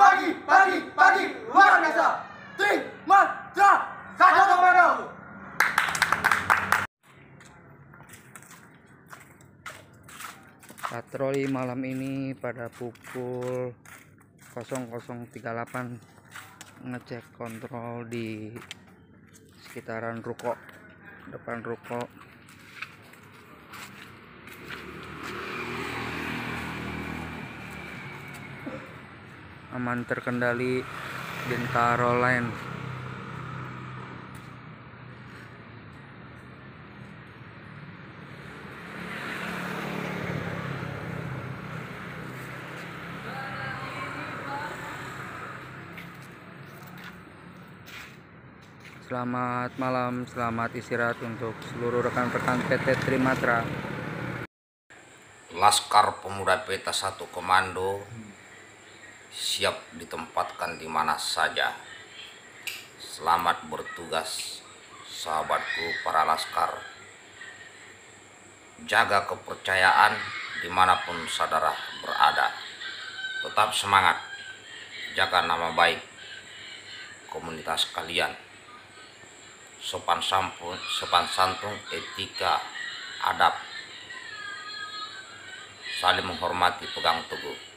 pagi, pagi, pagi, luar biasa. Terima kasih, Komando. patroli malam ini pada pukul 00.38 ngecek kontrol di sekitaran ruko depan ruko aman terkendali Bintaro Line Selamat malam, selamat istirahat untuk seluruh rekan-rekan PT Trimatra. Laskar Pemuda Peta 1 Komando siap ditempatkan di mana saja. Selamat bertugas, sahabatku para laskar. Jaga kepercayaan di mana pun saudara berada. Tetap semangat, jaga nama baik komunitas kalian. Sopan santun, sopan santun, etika, adab, saling menghormati pegang teguh